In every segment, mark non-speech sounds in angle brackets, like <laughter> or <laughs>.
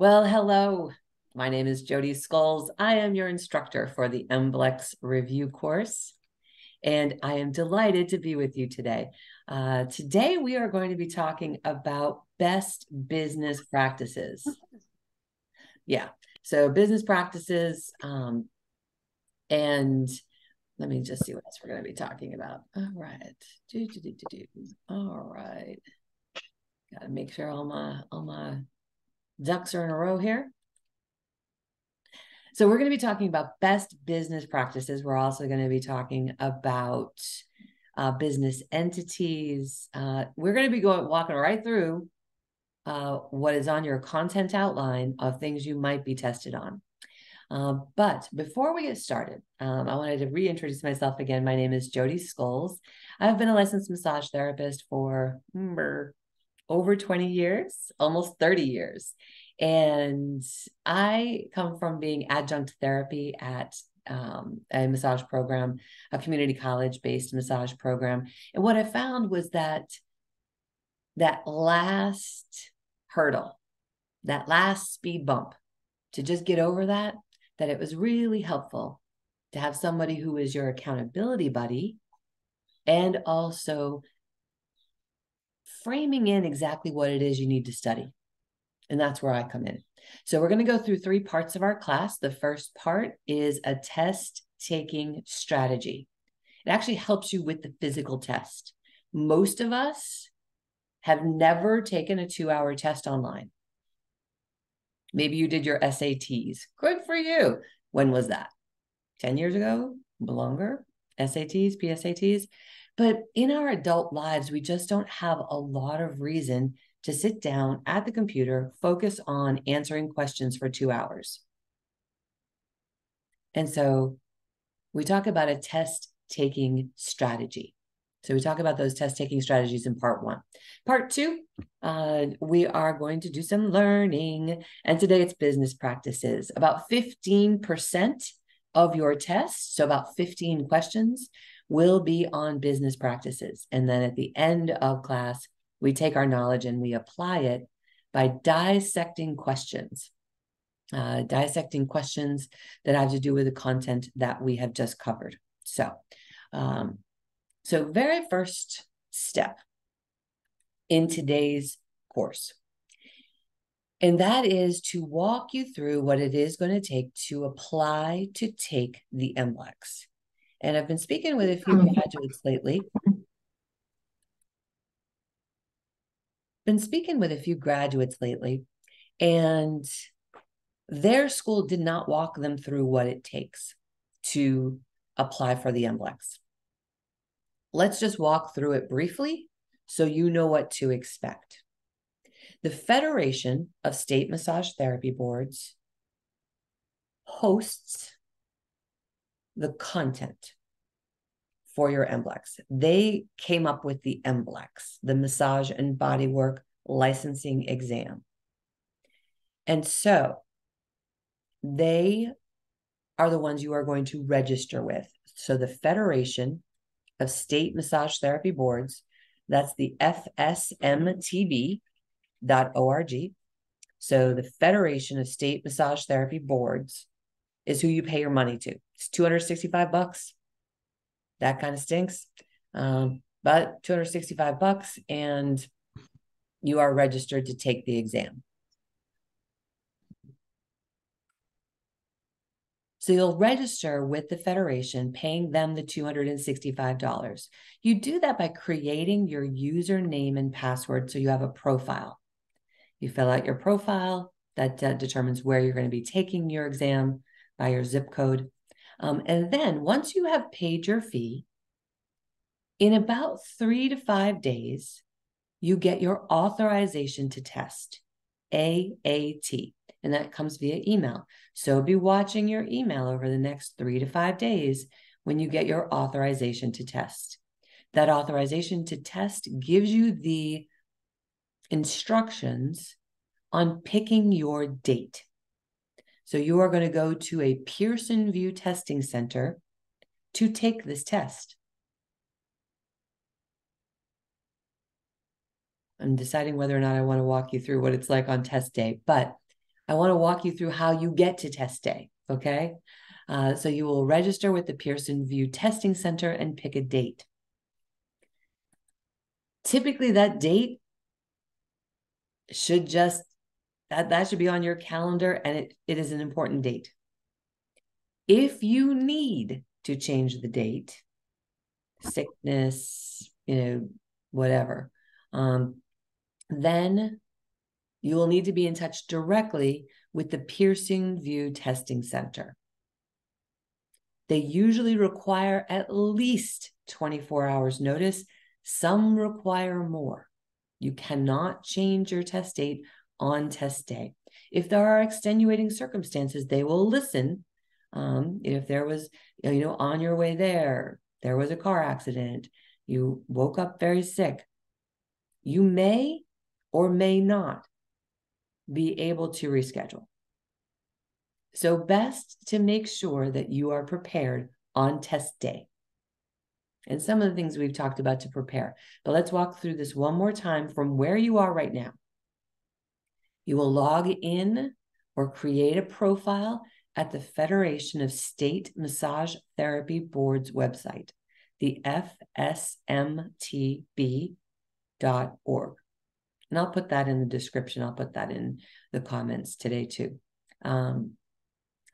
Well, hello. My name is Jodi Scholes. I am your instructor for the MBLEX review course, and I am delighted to be with you today. Uh, today, we are going to be talking about best business practices. Yeah, so business practices, um, and let me just see what else we're going to be talking about. All right. Do, do, do, do, do. All right. Got to make sure all my all my ducks are in a row here. So we're going to be talking about best business practices. We're also going to be talking about uh, business entities. Uh, we're going to be going walking right through uh, what is on your content outline of things you might be tested on. Um, but before we get started, um, I wanted to reintroduce myself again. My name is Jodi Scholes. I've been a licensed massage therapist for mm, over 20 years, almost 30 years. And I come from being adjunct therapy at um, a massage program, a community college based massage program. And what I found was that that last hurdle, that last speed bump, to just get over that that it was really helpful to have somebody who is your accountability buddy and also framing in exactly what it is you need to study. And that's where I come in. So, we're going to go through three parts of our class. The first part is a test taking strategy. It actually helps you with the physical test. Most of us have never taken a two hour test online. Maybe you did your SATs. Good for you. When was that? 10 years ago? Longer? SATs, PSATs? But in our adult lives, we just don't have a lot of reason to sit down at the computer, focus on answering questions for two hours. And so we talk about a test taking strategy. So we talk about those test taking strategies in part one. Part two, uh, we are going to do some learning. And today it's business practices. About 15% of your test, so about 15 questions, will be on business practices. And then at the end of class, we take our knowledge and we apply it by dissecting questions. Uh, dissecting questions that have to do with the content that we have just covered. So, um, so, very first step in today's course, and that is to walk you through what it is going to take to apply to take the MBLEX. And I've been speaking with a few mm-hmm. graduates lately. Been speaking with a few graduates lately, and their school did not walk them through what it takes to apply for the MBLEX let's just walk through it briefly so you know what to expect. The Federation of State Massage Therapy Boards hosts the content for your MBLEX. They came up with the MBLEX, the Massage and Bodywork Licensing Exam. And so they are the ones you are going to register with. So the Federation of State Massage Therapy Boards. That's the fsmtb.org. So the Federation of State Massage Therapy Boards is who you pay your money to. It's 265 bucks. That kind of stinks. Um, but 265 bucks and you are registered to take the exam. So you'll register with the Federation, paying them the $265. You do that by creating your username and password so you have a profile. You fill out your profile, that uh, determines where you're going to be taking your exam by your zip code. Um, and then once you have paid your fee, in about three to five days, you get your authorization to test, ATT and that comes via email. So be watching your email over the next three to five days when you get your authorization to test. That authorization to test gives you the instructions on picking your date. So you are going to go to a Pearson VUE Testing Center to take this test. I'm deciding whether or not I want to walk you through what it's like on test day, but I want to walk you through how you get to test day. Okay. Uh, so you will register with the Pearson VUE Testing Center and pick a date. Typically, that date should just that that should be on your calendar and it, it is an important date if you need to change the date sickness you know whatever um, then you will need to be in touch directly with the Pearson VUE Testing Center. They usually require at least 24 hours notice. Some require more. You cannot change your test date on test day. If there are extenuating circumstances, they will listen. Um, if there was, you know, on your way there, there was a car accident, you woke up very sick, you may or may not be able to reschedule. So, best to make sure that you are prepared on test day. And some of the things we've talked about to prepare. But let's walk through this one more time from where you are right now. You will log in or create a profile at the Federation of State Massage Therapy Board's website, the fsmtb.org. And I'll put that in the description. I'll put that in the comments today too. Um,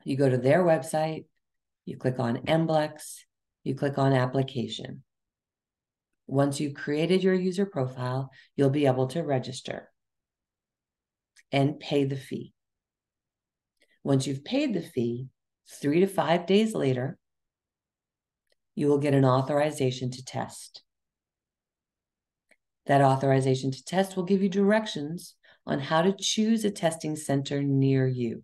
you go to their website, you click on MBLEX, you click on application. Once you've created your user profile, you'll be able to register and pay the fee. Once you've paid the fee, three to five days later, you will get an authorization to test. That authorization to test will give you directions on how to choose a testing center near you.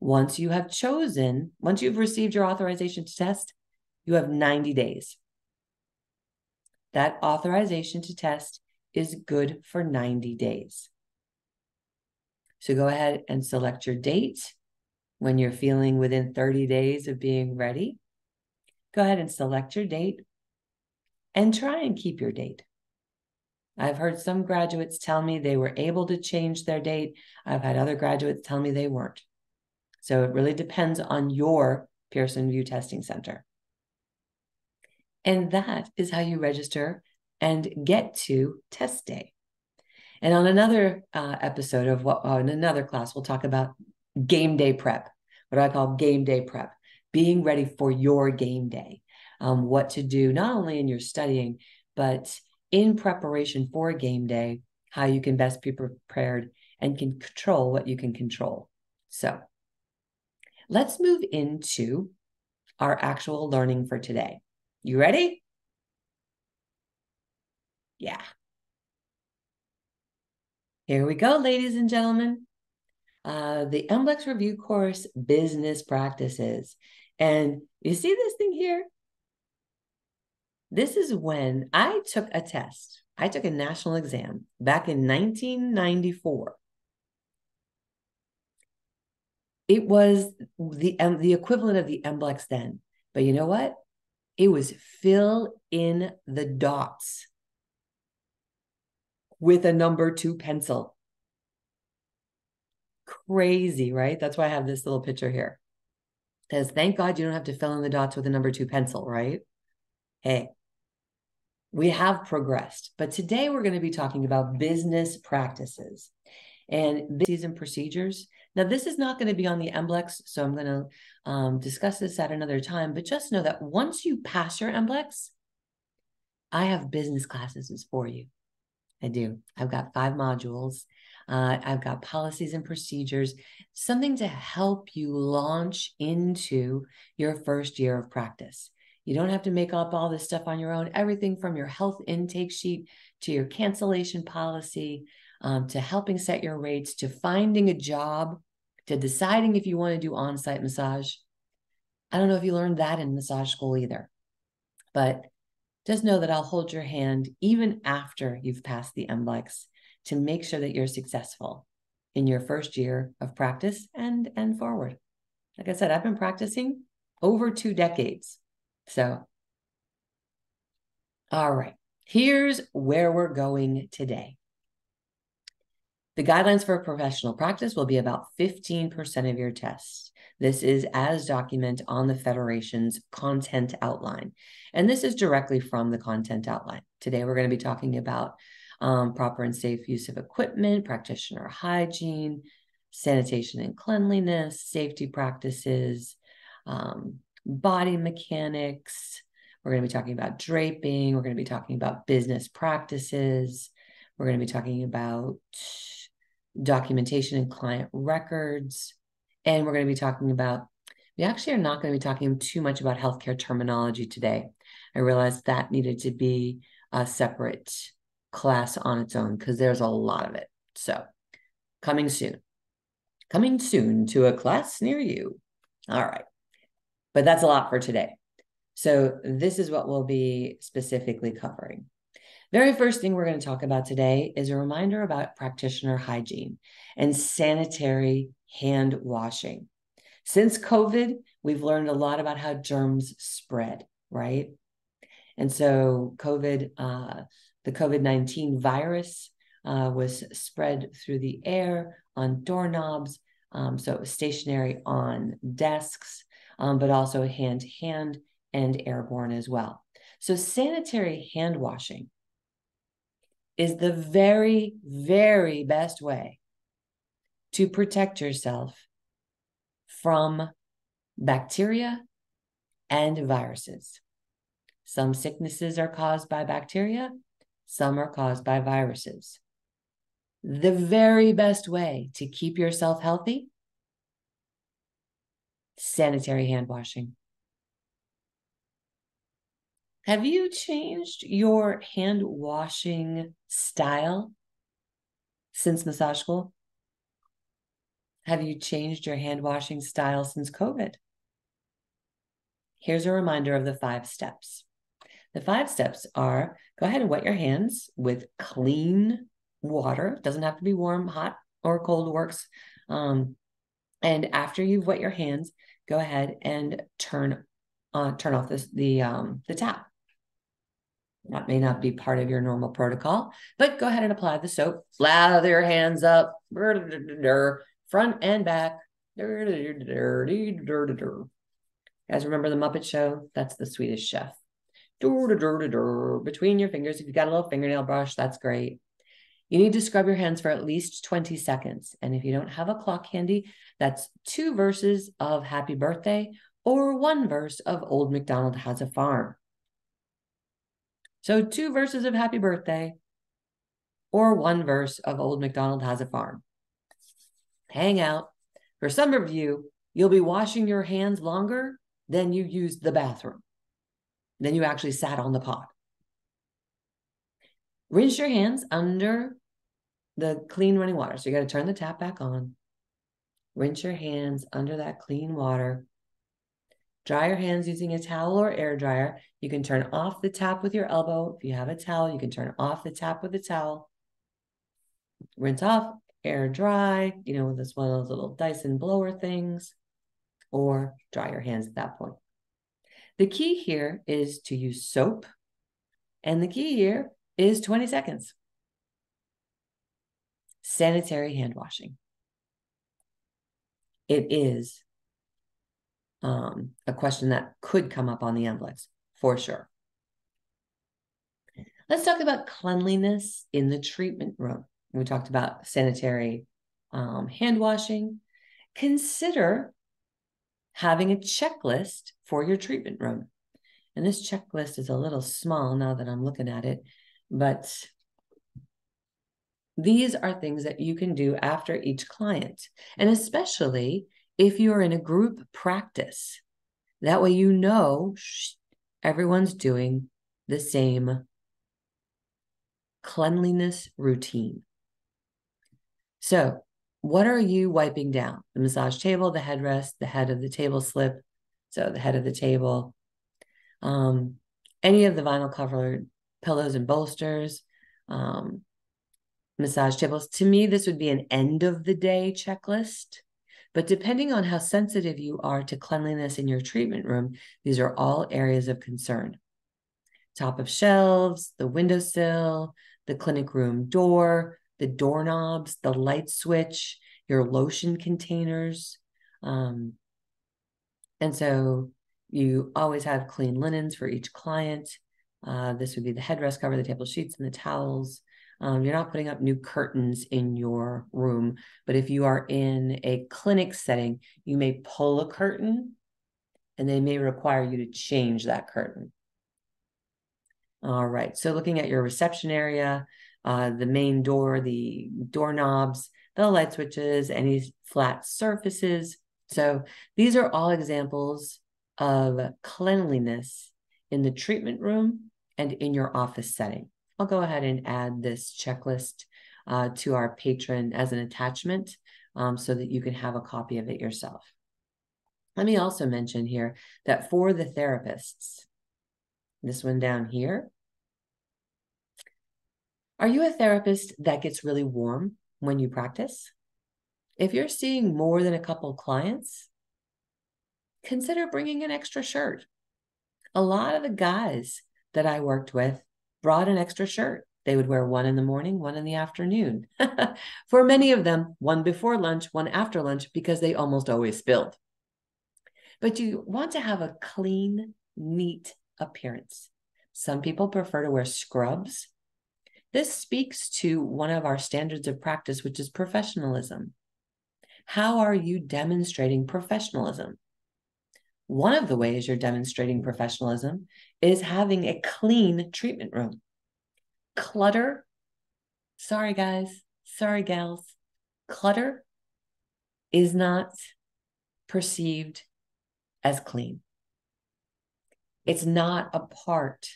Once you have chosen, once you've received your authorization to test, you have 90 days. That authorization to test is good for 90 days. So go ahead and select your date when you're feeling within 30 days of being ready. Go ahead and select your date and try and keep your date. I've heard some graduates tell me they were able to change their date. I've had other graduates tell me they weren't. So it really depends on your Pearson VUE Testing Center. And that is how you register and get to test day. And on another uh, episode of what, in another class, we'll talk about game day prep, what I call game day prep, being ready for your game day, um, what to do, not only in your studying, but in preparation for game day, how you can best be prepared and can control what you can control. So let's move into our actual learning for today. You ready? Yeah. Here we go, ladies and gentlemen. Uh, the MBLEX review course, Business Practices. And you see this thing here? This is when I took a test. I took a national exam back in 1994. It was the um, the equivalent of the MBLEX then. But you know what? It was fill in the dots with a number two pencil. Crazy, right? That's why I have this little picture here. Says, thank God you don't have to fill in the dots with a number two pencil, right? Hey, we have progressed. But today we're going to be talking about business practices and season procedures. Now, this is not going to be on the MBLEX, so I'm going to um, discuss this at another time. But just know that once you pass your MBLEX, I have business classes for you. I do. I've got five modules. Uh, I've got policies and procedures, something to help you launch into your first year of practice. You don't have to make up all this stuff on your own. Everything from your health intake sheet to your cancellation policy um, to helping set your rates to finding a job to deciding if you want to do on site massage. I don't know if you learned that in massage school either, but just know that I'll hold your hand even after you've passed the MBLEX to make sure that you're successful in your first year of practice and and forward. Like I said, I've been practicing over two decades. So, all right, here's where we're going today. The guidelines for professional practice will be about 15% of your tests. This is as document on the Federation's content outline. And this is directly from the content outline. Today, we're going to be talking about um, proper and safe use of equipment, practitioner hygiene, sanitation and cleanliness, safety practices, um, body mechanics. We're going to be talking about draping. We're going to be talking about business practices. We're going to be talking about documentation and client records. And we're going to be talking about, we actually are not going to be talking too much about healthcare terminology today. I realized that needed to be a separate class on its own because there's a lot of it. So, coming soon. Coming soon to a class near you. All right. But that's a lot for today. So, this is what we'll be specifically covering. Very first thing we're going to talk about today is a reminder about practitioner hygiene and sanitary hand washing. Since COVID, we've learned a lot about how germs spread, right? And so, COVID, uh, the COVID 19 virus uh, was spread through the air on doorknobs. Um, so, it was stationary on desks, um, but also hand to hand and airborne as well. So, sanitary hand washing is the very, very best way to protect yourself from bacteria and viruses. Some sicknesses are caused by bacteria, some are caused by viruses. The very best way to keep yourself healthy sanitary hand washing. Have you changed your hand washing style since massage school? Have you changed your hand washing style since COVID? Here's a reminder of the five steps. The five steps are go ahead and wet your hands with clean water. It doesn't have to be warm, hot, or cold works. Um, and after you've wet your hands, go ahead and turn uh, turn off this, the um, the tap. That may not be part of your normal protocol, but go ahead and apply the soap. Lather your hands up front and back. Guys, remember the Muppet Show? That's the Swedish chef. Between your fingers, if you've got a little fingernail brush, that's great. You need to scrub your hands for at least 20 seconds. And if you don't have a clock handy, that's two verses of Happy Birthday or one verse of Old MacDonald Has a Farm. So, two verses of Happy Birthday or one verse of Old MacDonald Has a Farm hang out. For some of you, you'll be washing your hands longer than you used the bathroom, than you actually sat on the pot. Rinse your hands under the clean running water. So you got to turn the tap back on. Rinse your hands under that clean water. Dry your hands using a towel or air dryer. You can turn off the tap with your elbow. If you have a towel, you can turn off the tap with a towel. Rinse off, air dry, you know, with this one of those little Dyson blower things, or dry your hands at that point. The key here is to use soap, and the key here is 20 seconds. Sanitary hand washing. It is um, a question that could come up on the MBLEX for sure. Let's talk about cleanliness in the treatment room we talked about sanitary um, hand washing. Consider having a checklist for your treatment room. And this checklist is a little small now that I'm looking at it, but these are things that you can do after each client. And especially if you're in a group practice, that way you know everyone's doing the same cleanliness routine. So, what are you wiping down? The massage table, the headrest, the head of the table slip. So, the head of the table, um, any of the vinyl covered pillows and bolsters, um, massage tables. To me, this would be an end of the day checklist. But depending on how sensitive you are to cleanliness in your treatment room, these are all areas of concern. Top of shelves, the windowsill, the clinic room door, the doorknobs, the light switch, your lotion containers. Um, and so you always have clean linens for each client. Uh, this would be the headrest cover, the table sheets, and the towels. Um, you're not putting up new curtains in your room, but if you are in a clinic setting, you may pull a curtain and they may require you to change that curtain. All right, so looking at your reception area, uh, the main door, the doorknobs, the light switches, any flat surfaces. So these are all examples of cleanliness in the treatment room and in your office setting. I'll go ahead and add this checklist uh, to our Patreon as an attachment um, so that you can have a copy of it yourself. Let me also mention here that for the therapists, this one down here, are you a therapist that gets really warm when you practice? If you're seeing more than a couple clients, consider bringing an extra shirt. A lot of the guys that I worked with brought an extra shirt. They would wear one in the morning, one in the afternoon. <laughs> For many of them, one before lunch, one after lunch, because they almost always spilled. But you want to have a clean, neat appearance. Some people prefer to wear scrubs. This speaks to one of our standards of practice, which is professionalism. How are you demonstrating professionalism? One of the ways you're demonstrating professionalism is having a clean treatment room. Clutter, sorry guys, sorry gals, clutter is not perceived as clean. It's not a part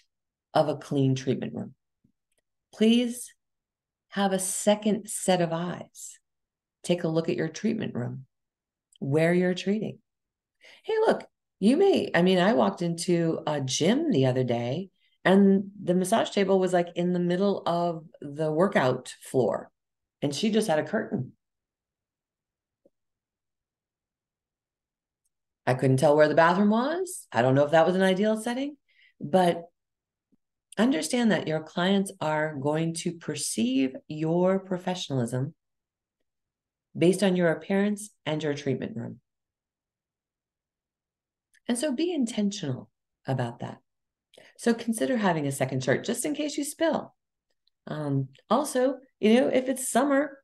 of a clean treatment room. Please have a second set of eyes. Take a look at your treatment room, where you're treating. Hey, look, you may, I mean, I walked into a gym the other day and the massage table was like in the middle of the workout floor and she just had a curtain. I couldn't tell where the bathroom was. I don't know if that was an ideal setting, but understand that your clients are going to perceive your professionalism based on your appearance and your treatment room. And so be intentional about that. So consider having a second shirt just in case you spill. Um, also, you know, if it's summer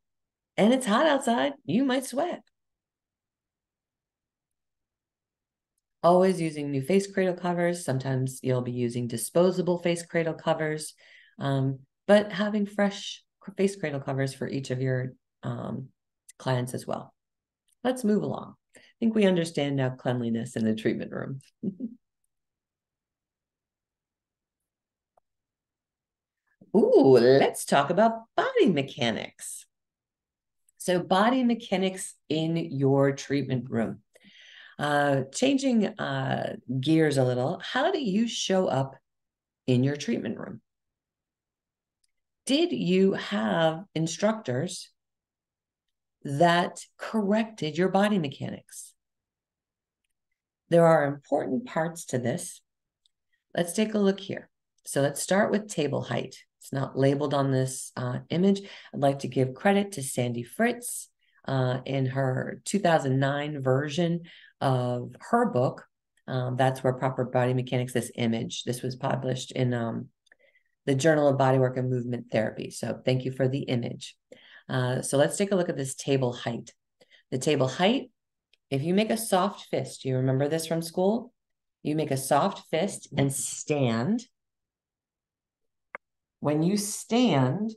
and it's hot outside, you might sweat. Always using new face cradle covers. Sometimes you'll be using disposable face cradle covers, um, but having fresh face cradle covers for each of your um, clients as well. Let's move along I think we understand now cleanliness in the treatment room. <laughs> Ooh, let's talk about body mechanics. So, body mechanics in your treatment room. Uh, changing uh, gears a little, how do you show up in your treatment room? Did you have instructors that corrected your body mechanics. There are important parts to this. Let's take a look here. So let's start with table height. It's not labeled on this uh, image. I'd like to give credit to Sandy Fritz uh, in her 2009 version of her book. Um, that's where proper body mechanics, this image, this was published in um, the Journal of Bodywork and Movement Therapy. So thank you for the image. Uh, so let's take a look at this table height. The table height, if you make a soft fist, you remember this from school? You make a soft fist and stand. When you stand,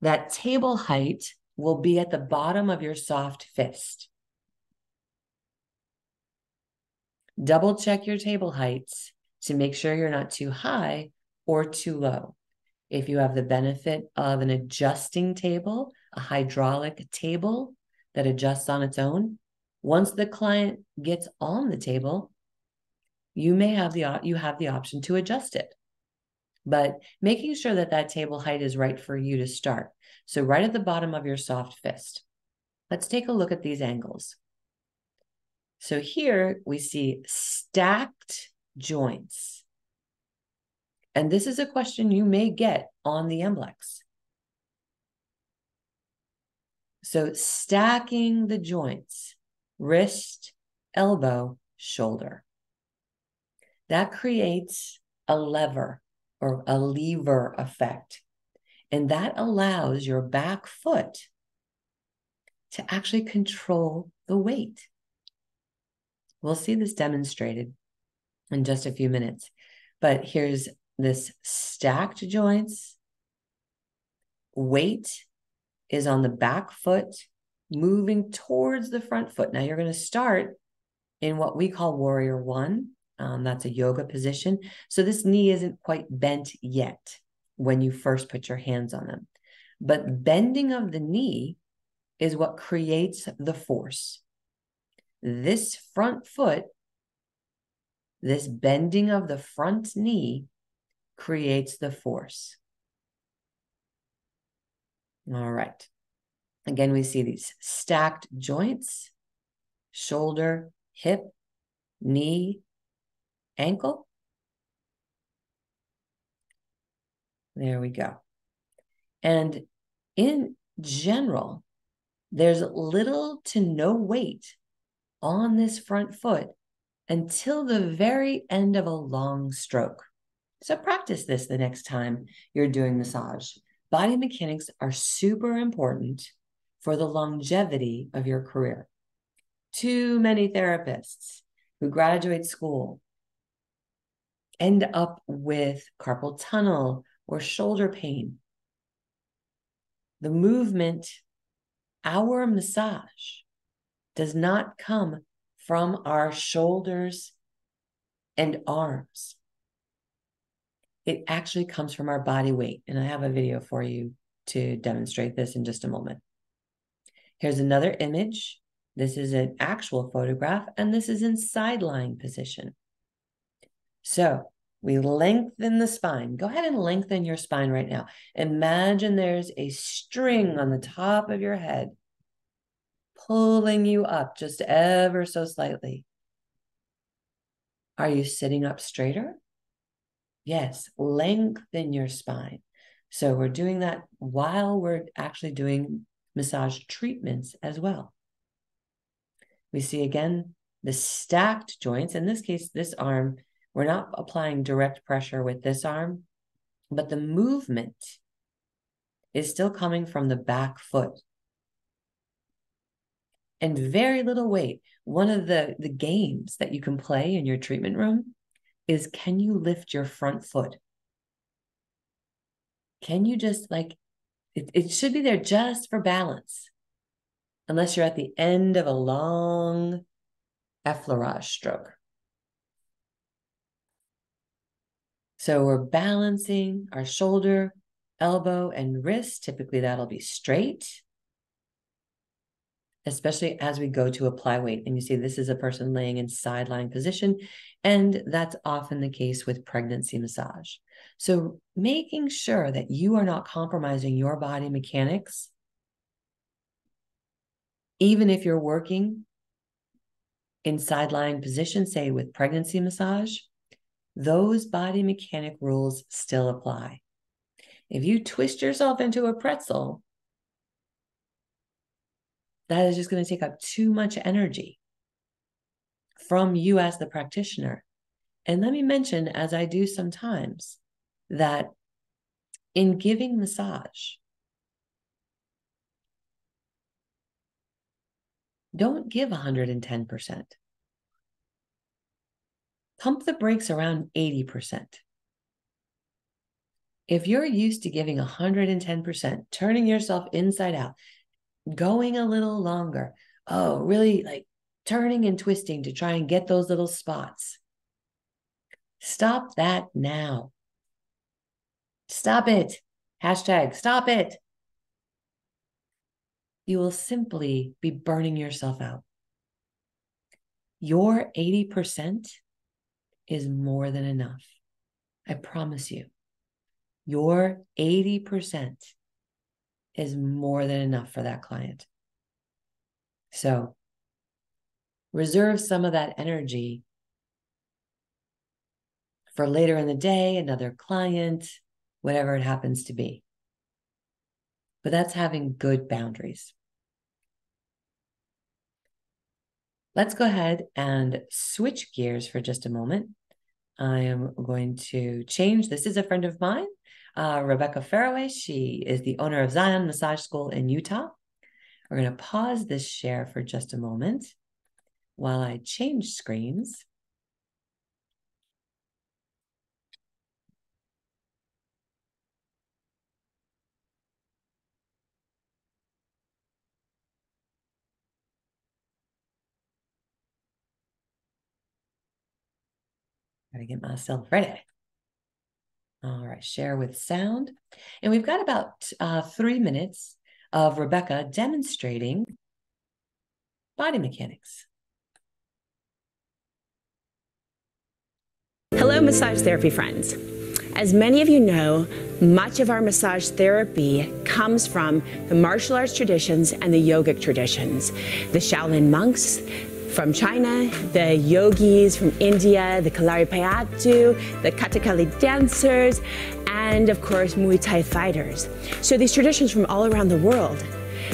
that table height will be at the bottom of your soft fist. Double check your table heights to make sure you're not too high or too low if you have the benefit of an adjusting table, a hydraulic table that adjusts on its own, once the client gets on the table, you may have the you have the option to adjust it. But making sure that that table height is right for you to start. So right at the bottom of your soft fist. Let's take a look at these angles. So here we see stacked joints. And this is a question you may get on the MBLEX. So stacking the joints, wrist, elbow, shoulder. That creates a lever or a lever effect. And that allows your back foot to actually control the weight. We'll see this demonstrated in just a few minutes. But here's this stacked joints. Weight is on the back foot, moving towards the front foot. Now you're going to start in what we call warrior one. Um, that's a yoga position. So this knee isn't quite bent yet when you first put your hands on them. But bending of the knee is what creates the force. This front foot, this bending of the front knee creates the force. All right. Again, we see these stacked joints, shoulder, hip, knee, ankle. There we go. And in general, there's little to no weight on this front foot until the very end of a long stroke. So practice this the next time you're doing massage. Body mechanics are super important for the longevity of your career. Too many therapists who graduate school end up with carpal tunnel or shoulder pain. The movement, our massage, does not come from our shoulders and arms. It actually comes from our body weight. And I have a video for you to demonstrate this in just a moment. Here's another image. This is an actual photograph, and this is in side lying position. So we lengthen the spine. Go ahead and lengthen your spine right now. Imagine there's a string on the top of your head pulling you up just ever so slightly. Are you sitting up straighter? Yes, lengthen your spine. So we're doing that while we're actually doing massage treatments as well. We see again the stacked joints. In this case, this arm, we're not applying direct pressure with this arm, but the movement is still coming from the back foot and very little weight. One of the, the games that you can play in your treatment room is can you lift your front foot? Can you just like, it, it should be there just for balance, unless you're at the end of a long effleurage stroke. So we're balancing our shoulder, elbow, and wrist. Typically, that'll be straight especially as we go to apply weight. And you see, this is a person laying in side lying position. And that's often the case with pregnancy massage. So making sure that you are not compromising your body mechanics, even if you're working in side lying position, say with pregnancy massage, those body mechanic rules still apply. If you twist yourself into a pretzel, that is just going to take up too much energy from you as the practitioner. And let me mention, as I do sometimes, that in giving massage, don't give 110%. Pump the brakes around 80%. If you're used to giving 110%, turning yourself inside out, going a little longer. Oh, really like turning and twisting to try and get those little spots. Stop that now. Stop it. Hashtag stop it. You will simply be burning yourself out. Your 80% is more than enough. I promise you. Your 80% is more than enough for that client. So reserve some of that energy for later in the day, another client, whatever it happens to be. But that's having good boundaries. Let's go ahead and switch gears for just a moment. I am going to change. This is a friend of mine uh, Rebecca Faraway. She is the owner of Zion Massage School in Utah. We're going to pause this share for just a moment while I change screens. Gotta get myself ready. All right, share with sound. And we've got about uh, three minutes of Rebecca demonstrating body mechanics. Hello, massage therapy friends. As many of you know, much of our massage therapy comes from the martial arts traditions and the yogic traditions. The Shaolin monks, from China, the yogis from India, the Kalaripayattu, the Kathakali dancers, and of course, Muay Thai fighters. So these traditions from all around the world.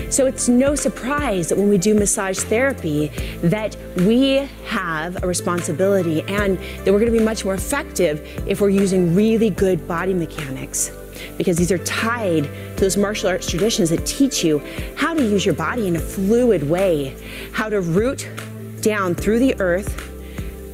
So it's no surprise that when we do massage therapy that we have a responsibility and that we're going to be much more effective if we're using really good body mechanics because these are tied to those martial arts traditions that teach you how to use your body in a fluid way, how to root down through the earth.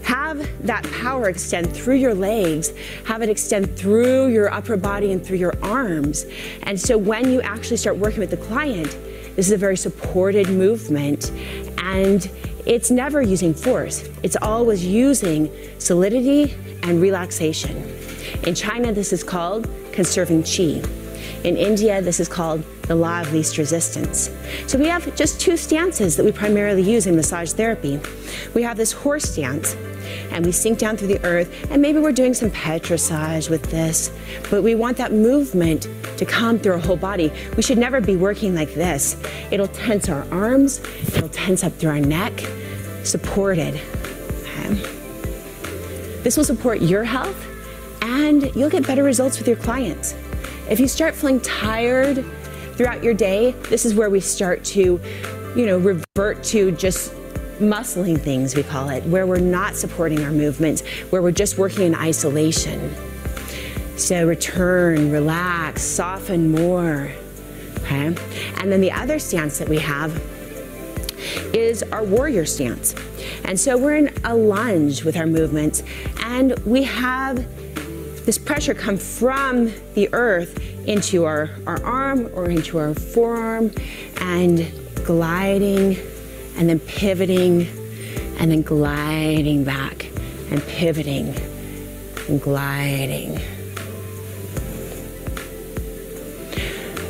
Have that power extend through your legs, have it extend through your upper body and through your arms. And so when you actually start working with the client, this is a very supported movement and it's never using force. It's always using solidity and relaxation. In China, this is called conserving qi. In India, this is called the law of least resistance. So we have just two stances that we primarily use in massage therapy. We have this horse stance, and we sink down through the earth, and maybe we're doing some petrissage with this, but we want that movement to come through our whole body. We should never be working like this. It'll tense our arms, it'll tense up through our neck, supported. Okay. This will support your health, and you'll get better results with your clients. If you start feeling tired throughout your day, this is where we start to, you know, revert to just muscling things, we call it, where we're not supporting our movements, where we're just working in isolation. So return, relax, soften more. Okay? And then the other stance that we have is our warrior stance. And so we're in a lunge with our movements, and we have this pressure come from the earth into our, our arm or into our forearm and gliding and then pivoting and then gliding back and pivoting and gliding.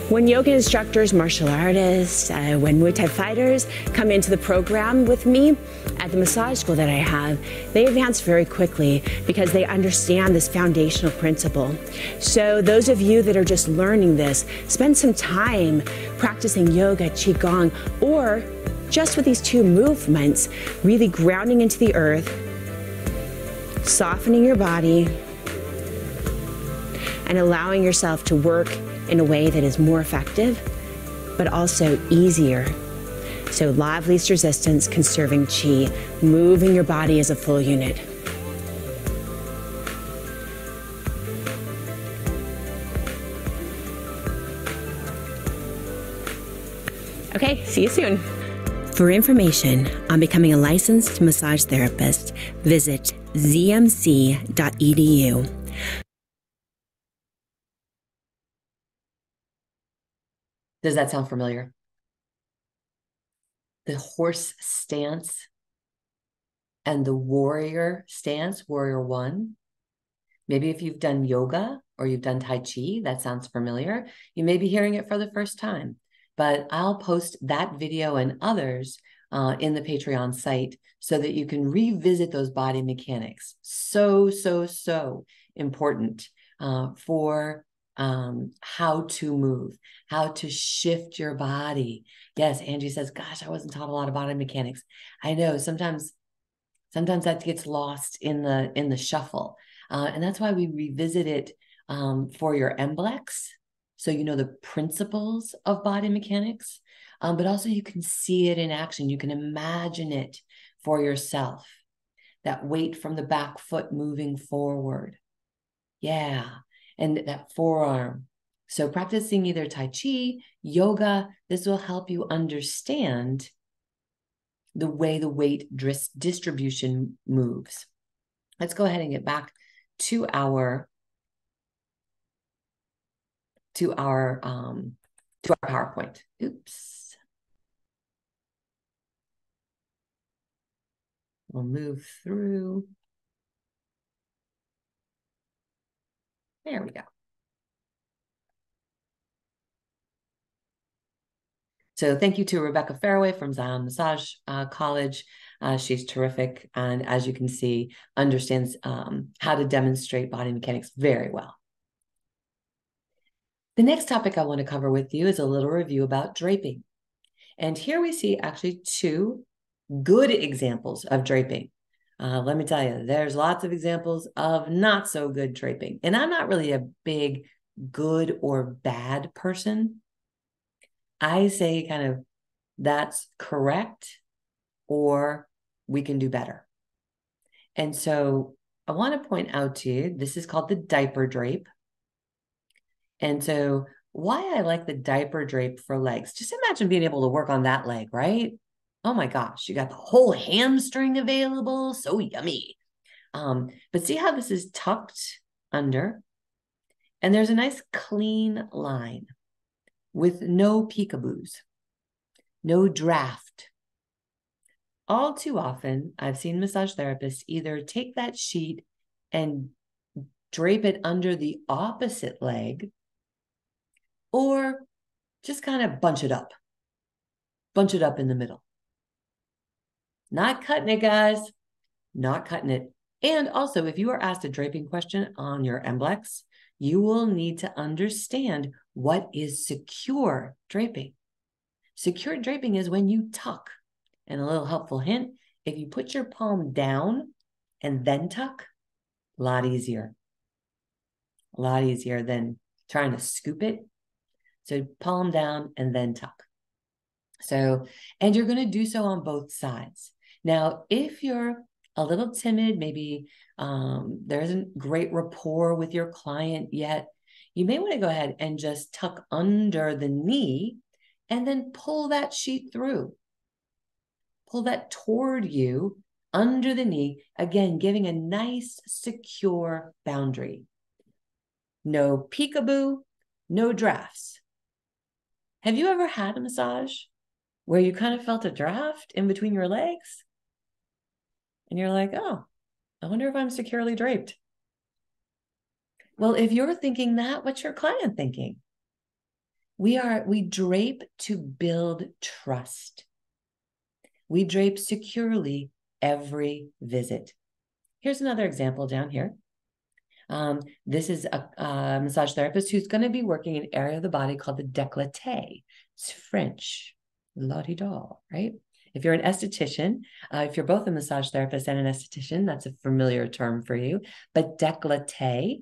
When yoga instructors, martial artists, uh, when Muay Thai fighters come into the program with me at the massage school that I have, they advance very quickly because they understand this foundational principle. So, those of you that are just learning this, spend some time practicing yoga, Qigong, or just with these two movements, really grounding into the earth, softening your body, and allowing yourself to work in a way that is more effective, but also easier. So, live least resistance, conserving chi, moving your body as a full unit. Okay, see you soon. For information on becoming a licensed massage therapist, visit zmc.edu. Does that sound familiar? The horse stance and the warrior stance, warrior one. Maybe if you've done yoga or you've done Tai Chi, that sounds familiar. You may be hearing it for the first time, but I'll post that video and others uh, in the Patreon site so that you can revisit those body mechanics. So, so, so important uh, for um, how to move, how to shift your body. Yes, Angie says, "Gosh, I wasn't taught a lot of body mechanics." I know sometimes, sometimes that gets lost in the in the shuffle, uh, and that's why we revisit it um, for your MBLEX, so you know the principles of body mechanics, um, but also you can see it in action. You can imagine it for yourself. That weight from the back foot moving forward. Yeah. And that forearm. So, practicing either Tai Chi, yoga, this will help you understand the way the weight distribution moves. Let's go ahead and get back to our to our um to our PowerPoint. Oops. We'll move through. There we go. So thank you to Rebecca Fairway from Zion Massage uh, College. Uh, she's terrific. And as you can see, understands um, how to demonstrate body mechanics very well. The next topic I want to cover with you is a little review about draping. And here we see actually two good examples of draping. Uh, let me tell you, there's lots of examples of not so good draping. And I'm not really a big good or bad person. I say kind of that's correct or we can do better. And so I want to point out to you this is called the diaper drape. And so, why I like the diaper drape for legs, just imagine being able to work on that leg, right? Oh my gosh, you got the whole hamstring available. So yummy. Um, but see how this is tucked under? And there's a nice clean line with no peekaboos, no draft. All too often, I've seen massage therapists either take that sheet and drape it under the opposite leg or just kind of bunch it up. Bunch it up in the middle. Not cutting it, guys. Not cutting it. And also, if you are asked a draping question on your MBLEX, you will need to understand what is secure draping. Secure draping is when you tuck. And a little helpful hint if you put your palm down and then tuck, a lot easier. A lot easier than trying to scoop it so palm down and then tuck. So, and you're going to do so on both sides. Now, if you're a little timid, maybe um, there isn't great rapport with your client yet, you may want to go ahead and just tuck under the knee and then pull that sheet through. Pull that toward you under the knee, again, giving a nice, secure boundary. No peekaboo, no drafts. Have you ever had a massage where you kind of felt a draft in between your legs? And you're like, oh, I wonder if I'm securely draped. Well, if you're thinking that, what's your client thinking? We are, we drape to build trust. We drape securely every visit. Here's another example down here. Um, this is a, a, massage therapist who's going to be working an area of the body called the décolleté. It's French, la di right? If you're an esthetician, uh, if you're both a massage therapist and an esthetician, that's a familiar term for you. But décolleté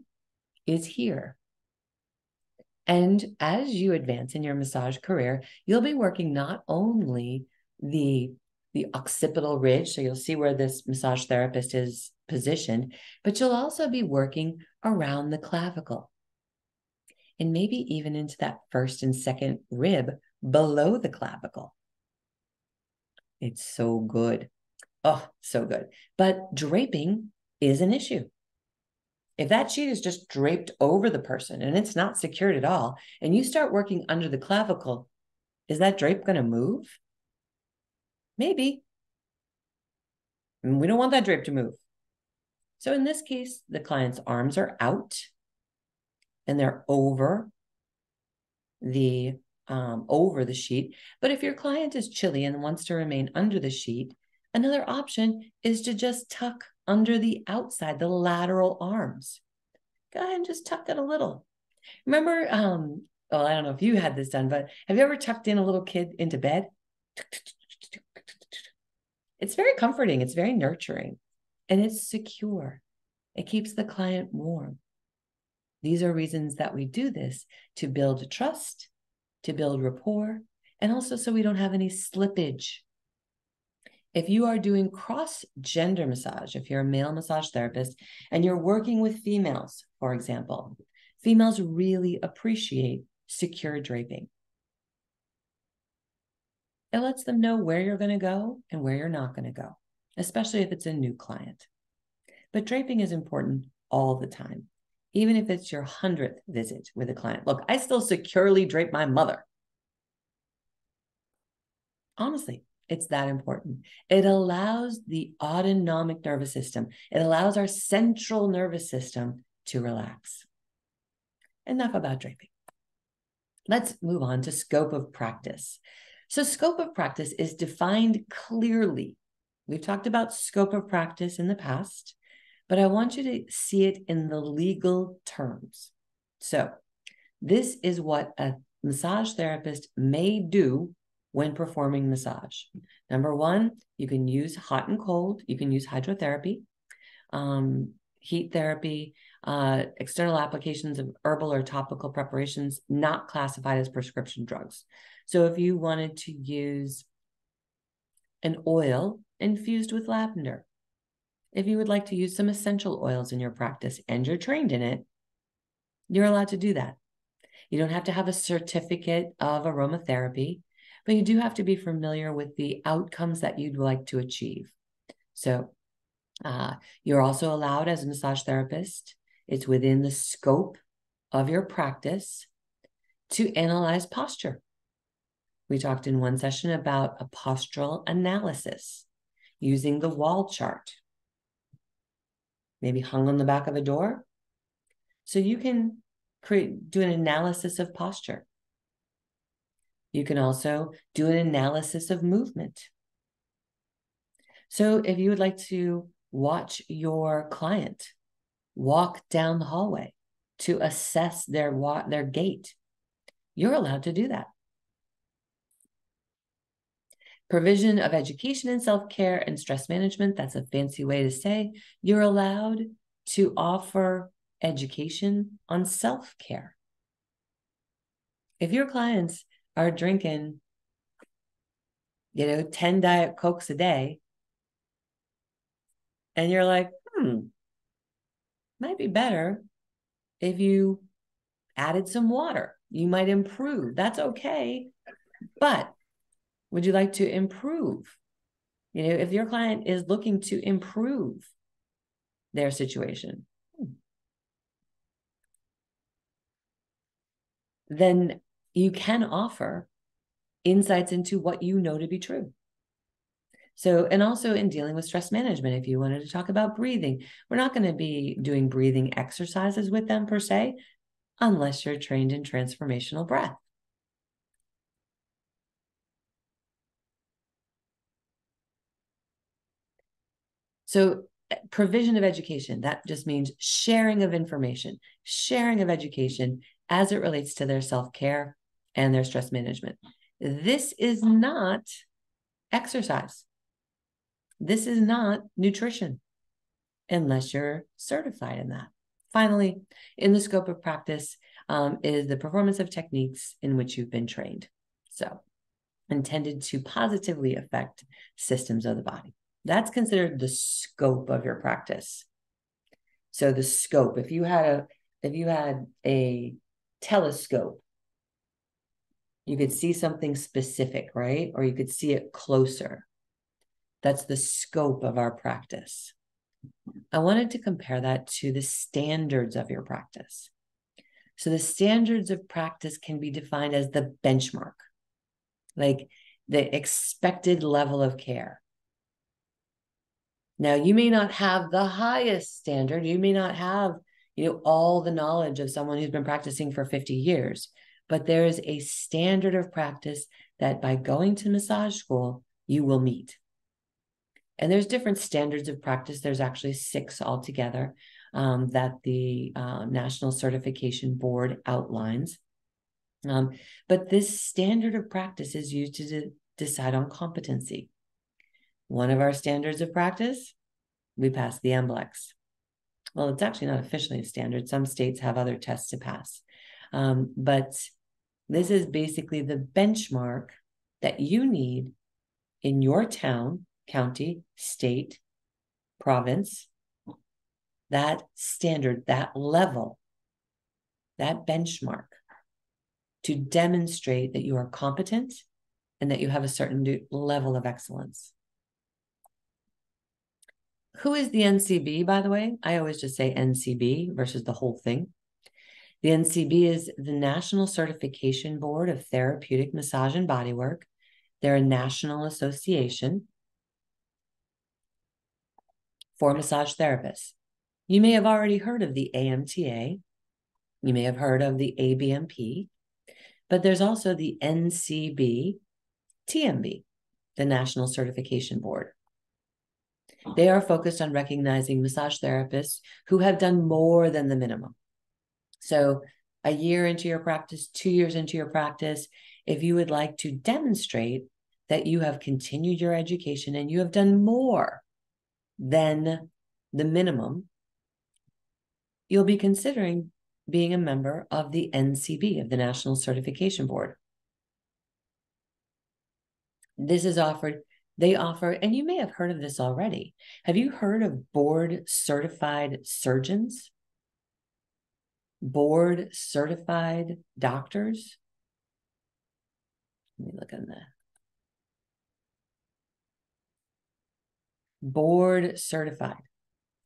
is here. And as you advance in your massage career, you'll be working not only the the occipital ridge, so you'll see where this massage therapist is positioned, but you'll also be working around the clavicle and maybe even into that first and second rib below the clavicle. It's so good. Oh, so good. But draping is an issue. If that sheet is just draped over the person and it's not secured at all, and you start working under the clavicle, is that drape going to move? Maybe. And we don't want that drape to move. So in this case, the client's arms are out and they're over the um, over the sheet. But if your client is chilly and wants to remain under the sheet, another option is to just tuck under the outside, the lateral arms. Go ahead and just tuck it a little. Remember, um, well, I don't know if you had this done, but have you ever tucked in a little kid into bed? It's very comforting, it's very nurturing and it's secure. It keeps the client warm. These are reasons that we do this to build trust, to build rapport, and also so we don't have any slippage. if you are doing cross gender massage, if you're a male massage therapist and you're working with females, for example, females really appreciate secure draping. It lets them know where you're going to go and where you're not going to go, especially if it's a new client. But draping is important all the time, even if it's your hundredth visit with a client. Look, I still securely drape my mother. Honestly, it's that important. It allows the autonomic nervous system, it allows our central nervous system to relax. Enough about draping. Let's move on to scope of practice. So, scope of practice is defined clearly. We've talked about scope of practice in the past, but I want you to see it in the legal terms. So, this is what a massage therapist may do when performing massage. Number one, you can use hot and cold, you can use hydrotherapy, um, heat therapy, uh, external applications of herbal or topical preparations not classified as prescription drugs. So if you wanted to use an oil infused with lavender, if you would like to use some essential oils in your practice and you're trained in it, you're allowed to do that. You don't have to have a certificate of aromatherapy, but you do have to be familiar with the outcomes that you'd like to achieve. So, uh, you're also allowed as a massage therapist, it's within the scope of your practice to analyze posture. We talked in one session about a postural analysis using the wall chart, maybe hung on the back of a door. So you can create, do an analysis of posture. You can also do an analysis of movement. So if you would like to watch your client walk down the hallway to assess their wa- their gait, you're allowed to do that provision of education and self care and stress management. That's a fancy way to say you're allowed to offer education on self care. If your clients are drinking, you know, 10 Diet Cokes a day, and you're like, hmm, might be better if you added some water. You might improve. That's okay. But would you like to improve? You know, if your client is looking to improve their situation, then you can offer insights into what you know to be true. So, and also in dealing with stress management, if you wanted to talk about breathing, we're not going to be doing breathing exercises with them per se, unless you're trained in transformational breath. So, eh, provision of education, that just means sharing of information, sharing of education as it relates to their self care and their stress management. This is not exercise. This is not nutrition unless you're certified in that. Finally, in the scope of practice um, is the performance of techniques in which you've been trained. So, intended to positively affect systems of the body. That's considered the scope of your practice. So the scope, if you had a if you had a telescope, you could see something specific, right? Or you could see it closer. That's the scope of our practice. I wanted to compare that to the standards of your practice. So the standards of practice can be defined as the benchmark, like the expected level of care. Now, you may not have the highest standard. You may not have, you know, all the knowledge of someone who's been practicing for 50 years, but there is a standard of practice that by going to massage school, you will meet. And there's different standards of practice. There's actually six altogether um, that the uh, National Certification Board outlines. Um, but this standard of practice is used to de- decide on competency. One of our standards of practice, we pass the MBLEX. Well, it's actually not officially a standard. Some states have other tests to pass. Um, but this is basically the benchmark that you need in your town county, state, province, that standard, that level, that benchmark to demonstrate that you are competent and that you have a certain level of excellence. Who is the NCB, by the way? I always just say NCB versus the whole thing. The NCB is the National Certification Board of Therapeutic Massage and Bodywork. They're a national association for massage therapists. You may have already heard of the AMTA. You may have heard of the ABMP, but there's also the NCB TMB, the National Certification Board. They are focused on recognizing massage therapists who have done more than the minimum. So, a year into your practice, two years into your practice, if you would like to demonstrate that you have continued your education and you have done more than the minimum, you'll be considering being a member of the NCB, of the National Certification Board. This is offered, they offer, and you may have heard of this already. Have you heard of board certified surgeons? Board certified doctors? Let me look on that. Board certified.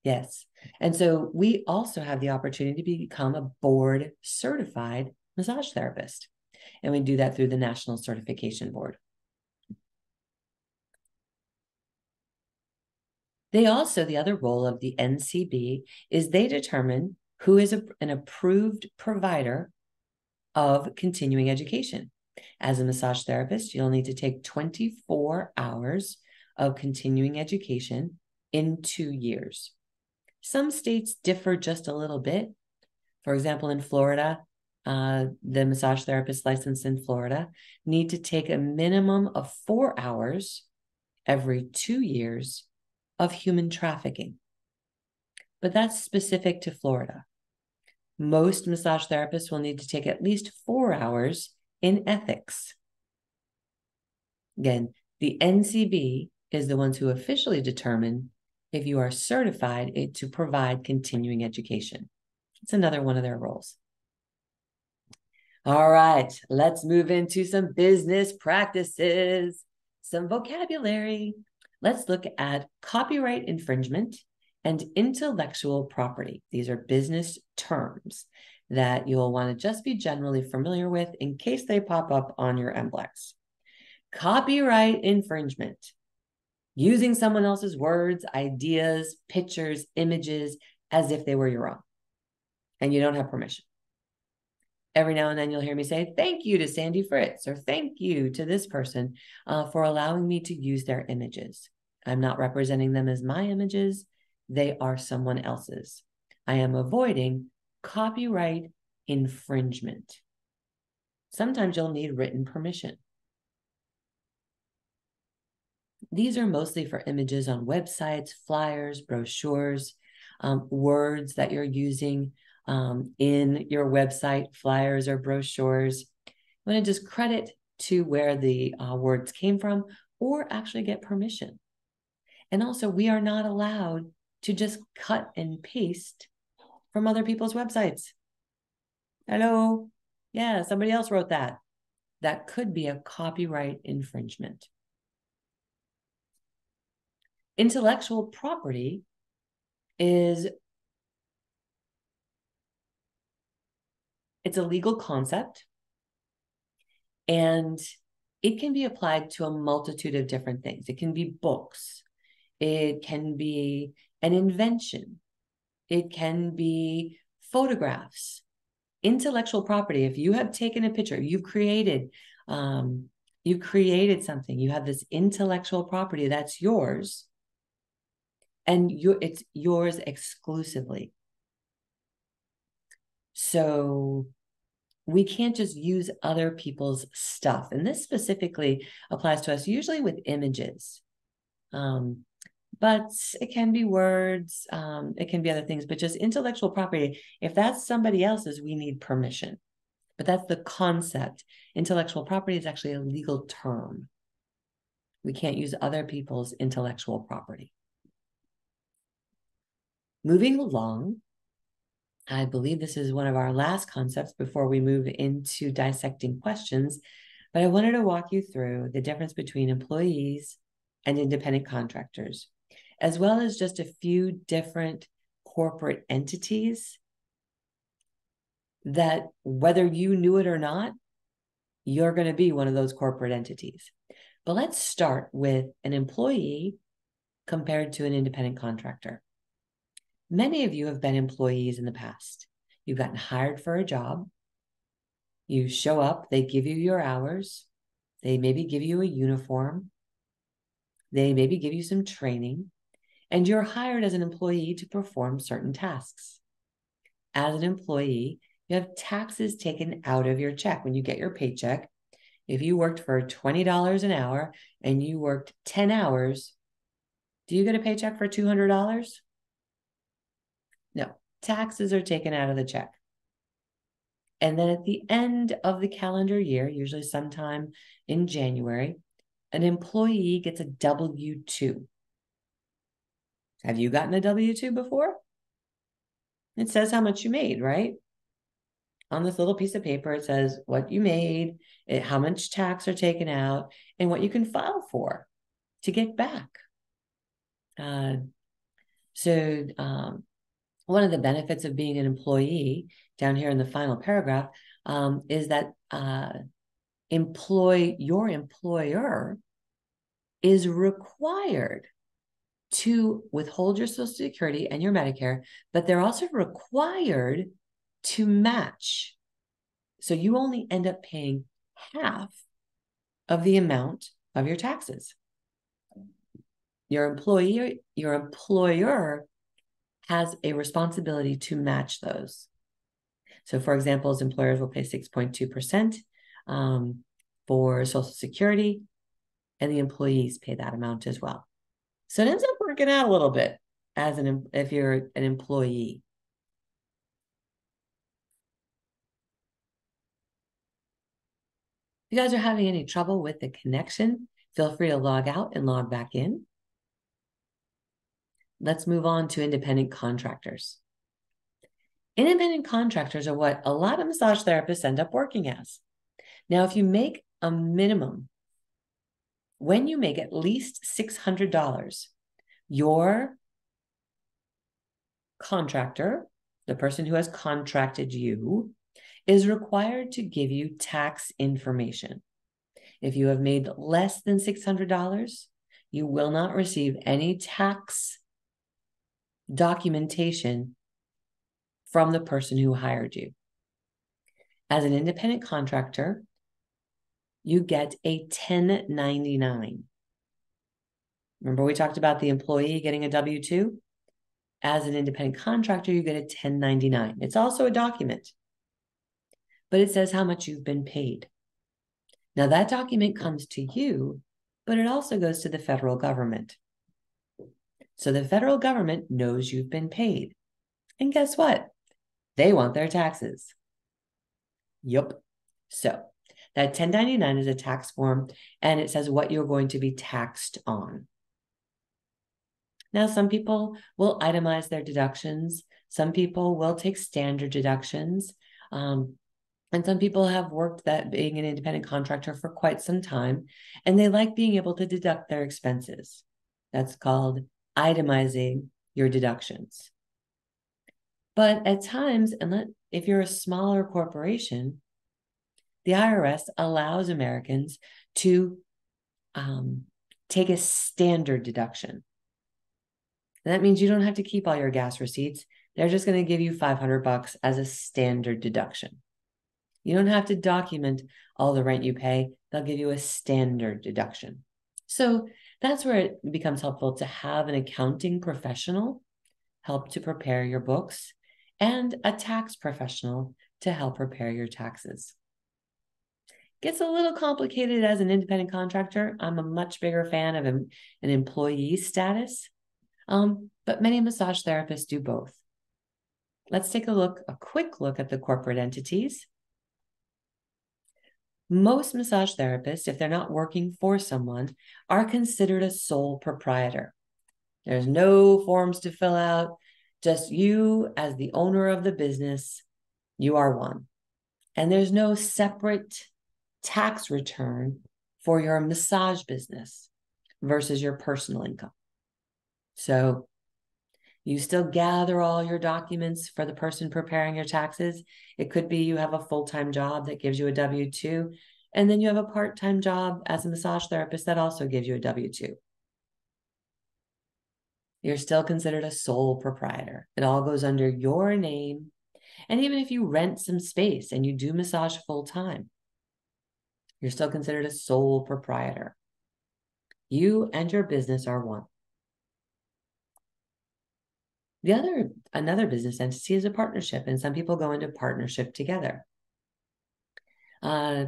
Yes. And so we also have the opportunity to become a board certified massage therapist. And we do that through the National Certification Board. They also, the other role of the NCB is they determine who is a, an approved provider of continuing education. As a massage therapist, you'll need to take 24 hours of continuing education in two years. Some states differ just a little bit. For example, in Florida, uh, the massage therapist licensed in Florida need to take a minimum of four hours every two years of human trafficking. But that's specific to Florida. Most massage therapists will need to take at least four hours in ethics. Again, the NCB is the ones who officially determine if you are certified to provide continuing education. It's another one of their roles. All right, let's move into some business practices, some vocabulary, let's look at copyright infringement and intellectual property. These are business terms that you'll want to just be generally familiar with in case they pop up on your MBLEX. Copyright infringement, using someone else's words, ideas, pictures, images as if they were your own, and you don't have permission. Every now and then you'll hear me say, Thank you to Sandy Fritz, or thank you to this person uh, for allowing me to use their images. I'm not representing them as my images, they are someone else's. I am avoiding copyright infringement. Sometimes you'll need written permission. These are mostly for images on websites, flyers, brochures, um, words that you're using um, in your website, flyers or brochures. You want to just credit to where the uh, words came from or actually get permission. And also, we are not allowed to just cut and paste from other people's websites. Hello. Yeah, somebody else wrote that. That could be a copyright infringement. Intellectual property is it's a legal concept and it can be applied to a multitude of different things. It can be books, it can be an invention, it can be photographs, intellectual property. If you have taken a picture, you've created, um, you created something, you have this intellectual property that's yours, and you it's yours exclusively. So we can't just use other people's stuff. And this specifically applies to us usually with images. Um, but it can be words, um, it can be other things, but just intellectual property. If that's somebody else's, we need permission. But that's the concept. Intellectual property is actually a legal term. We can't use other people's intellectual property. Moving along, I believe this is one of our last concepts before we move into dissecting questions, but I wanted to walk you through the difference between employees and independent contractors, as well as just a few different corporate entities that, whether you knew it or not, you're going to be one of those corporate entities. But let's start with an employee compared to an independent contractor. Many of you have been employees in the past. You've gotten hired for a job. You show up, they give you your hours, they maybe give you a uniform, they maybe give you some training, and you're hired as an employee to perform certain tasks. As an employee, you have taxes taken out of your check when you get your paycheck. If you worked for $20 an hour and you worked 10 hours, do you get a paycheck for $200? Taxes are taken out of the check. And then at the end of the calendar year, usually sometime in January, an employee gets a W 2. Have you gotten a W 2 before? It says how much you made, right? On this little piece of paper, it says what you made, it, how much tax are taken out, and what you can file for to get back. Uh, so, um, one of the benefits of being an employee down here in the final paragraph um, is that uh, employ your employer is required to withhold your social security and your medicare but they're also required to match. So you only end up paying half of the amount of your taxes. Your employer your employer has a responsibility to match those. So, for example, as employers will pay 6.2% um, for Social Security, and the employees pay that amount as well. So it ends up working out a little bit as an if you're an employee. If you guys are having any trouble with the connection, feel free to log out and log back in let's move on to independent contractors. Independent contractors are what a lot of massage therapists end up working as. Now, if you make a minimum, when you make at least $600, your contractor, the person who has contracted you, is required to give you tax information. If you have made less than $600, you will not receive any tax documentation from the person who hired you. As an independent contractor, you get a 1099. Remember, we talked about the employee getting a W 2? As an independent contractor, you get a 1099. It's also a document, but it says how much you've been paid. Now, that document comes to you, but it also goes to the federal government. So the federal government knows you've been paid. And guess what? They want their taxes. Yup. So that 1099 is a tax form and it says what you're going to be taxed on. Now, some people will itemize their deductions. Some people will take standard deductions. Um, and some people have worked that being an independent contractor for quite some time, and they like being able to deduct their expenses. That's called itemizing your deductions. But at times, and if you're a smaller corporation, the IRS allows Americans to um, take a standard deduction. And that means you don't have to keep all your gas receipts. They're just going to give you 500 bucks as a standard deduction. You don't have to document all the rent you pay. They'll give you a standard deduction. So that's where it becomes helpful to have an accounting professional help to prepare your books and a tax professional to help prepare your taxes. Gets a little complicated as an independent contractor. I'm a much bigger fan of an, employee status, um, but many massage therapists do both. Let's take a look, a quick look at the corporate entities. Most massage therapists, if they're not working for someone, are considered a sole proprietor. There's no forms to fill out, just you as the owner of the business, you are one. And there's no separate tax return for your massage business versus your personal income. So you still gather all your documents for the person preparing your taxes. It could be you have a full time job that gives you a W 2, and then you have a part time job as a massage therapist that also gives you a W 2. You're still considered a sole proprietor. It all goes under your name. And even if you rent some space and you do massage full time, you're still considered a sole proprietor. You and your business are one. The other, another business entity is a partnership, and some people go into partnership together. Uh,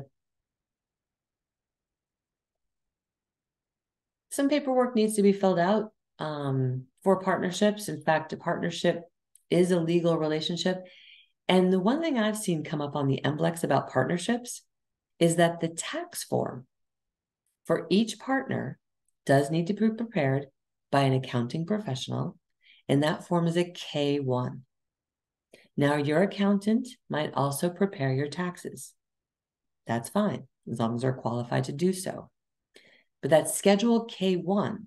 some paperwork needs to be filled out um, for partnerships. In fact, a partnership is a legal relationship. And the one thing I've seen come up on the MBLEX about partnerships is that the tax form for each partner does need to be prepared by an accounting professional and that form is a K1. Now, your accountant might also prepare your taxes. That's fine, as long as they're qualified to do so. But that Schedule K1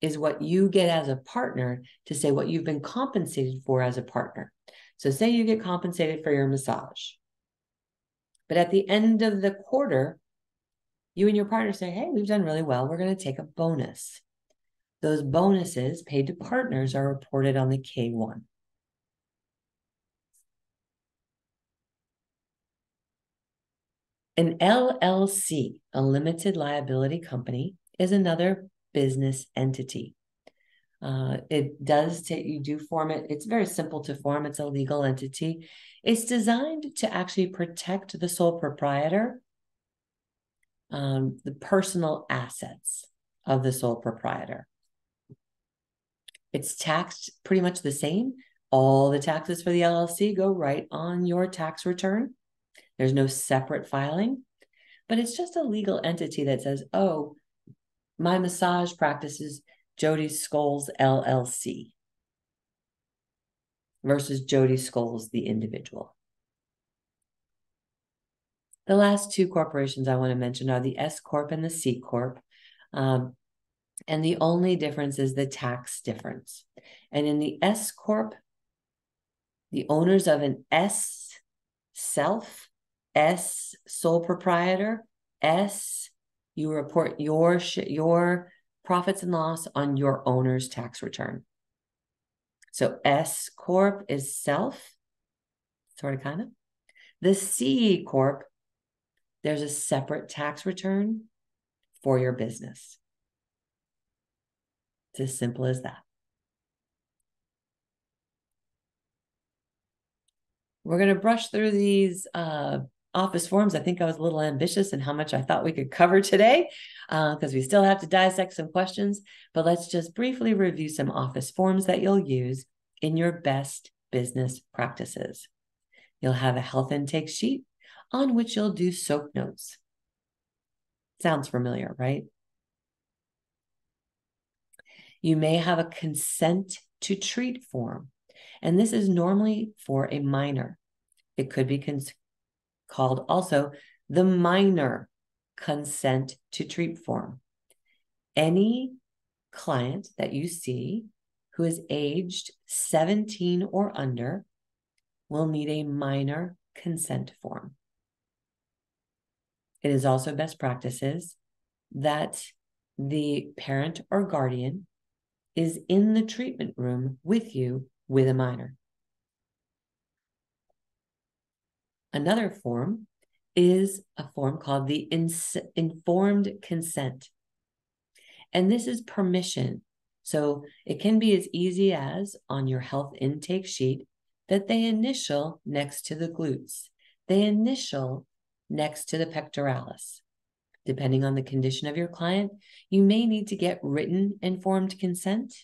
is what you get as a partner to say what you've been compensated for as a partner. So, say you get compensated for your massage, but at the end of the quarter, you and your partner say, Hey, we've done really well. We're going to take a bonus. Those bonuses paid to partners are reported on the K1. An LLC, a limited liability company, is another business entity. Uh, it does take you do form it. It's very simple to form. It's a legal entity. It's designed to actually protect the sole proprietor, um, the personal assets of the sole proprietor. It's taxed pretty much the same. All the taxes for the LLC go right on your tax return. There's no separate filing, but it's just a legal entity that says, oh, my massage practices Jodi Scholes LLC versus Jodi Scholes, the individual. The last two corporations I want to mention are the S Corp and the C Corp. Um, and the only difference is the tax difference. And in the S Corp, the owners of an S self, S sole proprietor, S, you report your your profits and loss on your owner's tax return. So S Corp is self, sort of kind of. The C Corp, there's a separate tax return for your business. It's as simple as that. We're going to brush through these uh, office forms. I think I was a little ambitious in how much I thought we could cover today because uh, we still have to dissect some questions. But let's just briefly review some office forms that you'll use in your best business practices. You'll have a health intake sheet on which you'll do SOAP notes. Sounds familiar, right? You may have a consent to treat form, and this is normally for a minor. It could be cons- called also the minor consent to treat form. Any client that you see who is aged 17 or under will need a minor consent form. It is also best practices that the parent or guardian is in the treatment room with you with a minor. Another form is a form called the ins- informed consent. And this is permission. So it can be as easy as on your health intake sheet that they initial next to the glutes, they initial next to the pectoralis. Depending on the condition of your client, you may need to get written informed consent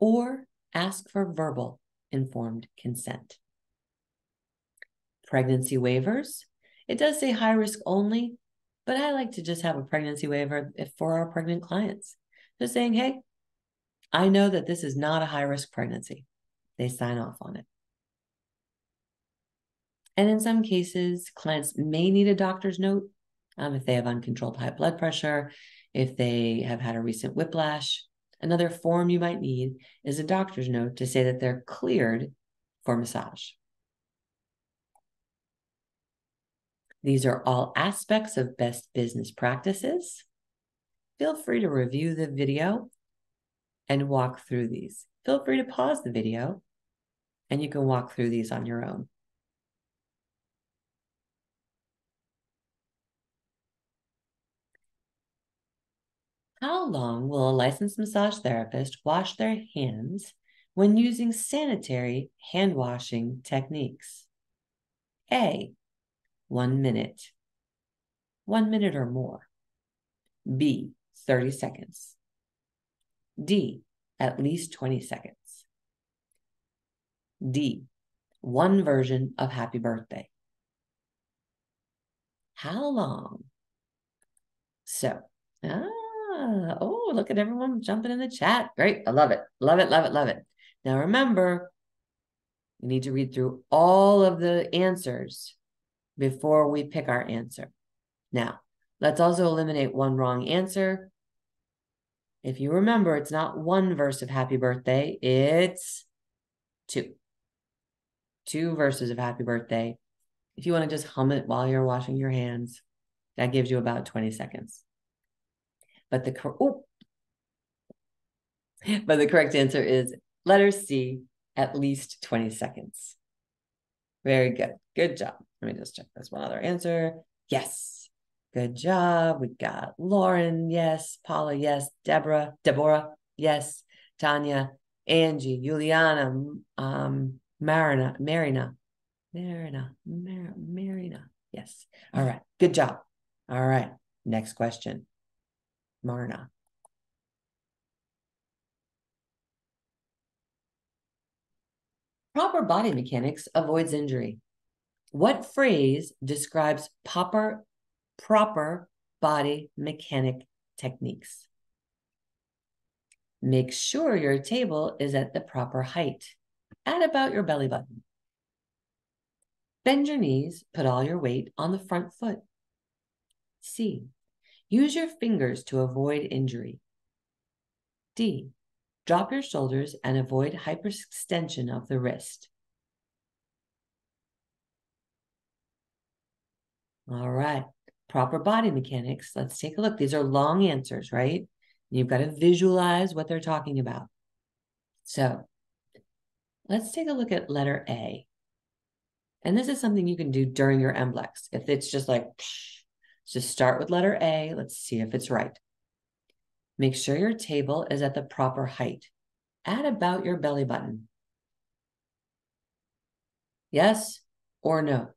or ask for verbal informed consent. Pregnancy waivers It does say high risk only, but I like to just have a pregnancy waiver for our pregnant clients. Just saying, hey, I know that this is not a high risk pregnancy. They sign off on it. And in some cases, clients may need a doctor's note um, if they have uncontrolled high blood pressure, if they have had a recent whiplash. Another form you might need is a doctor's note to say that they're cleared for massage. These are all aspects of best business practices. Feel free to review the video and walk through these. Feel free to pause the video and you can walk through these on your own. How long will a licensed massage therapist wash their hands when using sanitary hand washing techniques? A, one minute, one minute or more. B, 30 seconds. D, at least 20 seconds. D, one version of happy birthday. How long? So, ah, oh, look at everyone jumping in the chat. Great. I love it. Love it. Love it. Love it. Now remember, you need to read through all of the answers before we pick our answer. Now, let's also eliminate one wrong answer. If you remember, it's not one verse of happy birthday, it's two. Two verses of happy birthday. If you want to just hum it while you're washing your hands, that gives you about 20 seconds. But the oh, but the correct answer is letter C, at least 20 seconds. Very good. Good job. Let me just check this one other answer. Yes. Good job. We got Lauren. Yes. Paula. Yes. Deborah. Deborah. Yes. Tanya. Angie. Juliana. Um, Marina. Marina. Marina. Mar- Marina. Yes. All right. Good job. All right. Next question. Marna. Proper body mechanics avoids injury. What phrase describes proper, proper body mechanic techniques? Make sure your table is at the proper height, at about your belly button. Bend your knees, put all your weight on the front foot. C. Use your fingers to avoid injury. D. Drop your shoulders and avoid hyperextension of the wrist. All right. Proper body mechanics. Let's take a look. These are long answers, right? You've got to visualize what they're talking about. So let's take a look at letter A. And this is something you can do during your MBLEX. If it's just like, psh, just start with letter A. Let's see if it's right. Make sure your table is at the proper height, at about your belly button. Yes or no?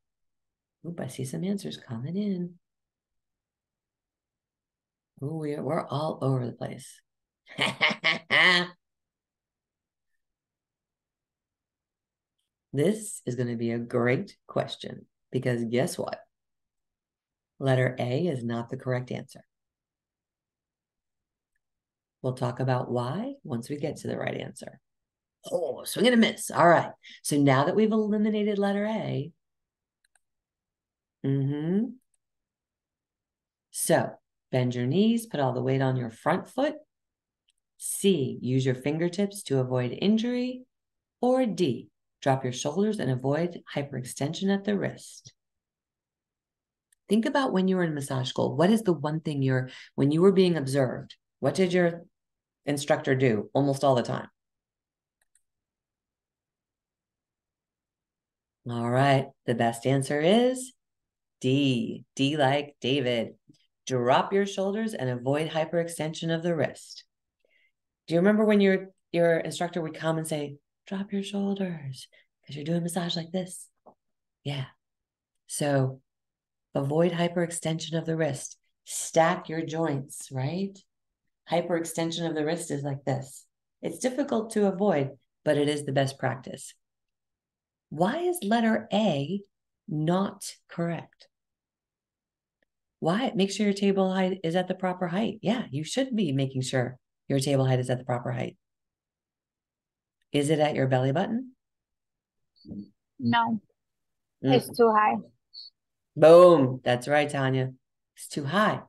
Oop, I see some answers coming in. Ooh, we're, we're all over the place. <laughs> this is going to be a great question because guess what? Letter A is not the correct answer. We'll talk about why once we get to the right answer. Oh, swing and a miss. All right. So now that we've eliminated letter A, mm-hmm. So bend your knees, put all the weight on your front foot. C, use your fingertips to avoid injury. Or D, drop your shoulders and avoid hyperextension at the wrist. Think about when you were in massage school. What is the one thing you're, when you were being observed, what did your instructor do almost all the time? All right. The best answer is D. D like David. Drop your shoulders and avoid hyperextension of the wrist. Do you remember when your your instructor would come and say, drop your shoulders because you're doing massage like this? Yeah. So Avoid hyperextension of the wrist. Stack your joints, right? Hyperextension of the wrist is like this. It's difficult to avoid, but it is the best practice. Why is letter A not correct? Why? Make sure your table height is at the proper height. Yeah, you should be making sure your table height is at the proper height. Is it at your belly button? No, mm. it's too high. Boom. That's right, Tanya. It's too high.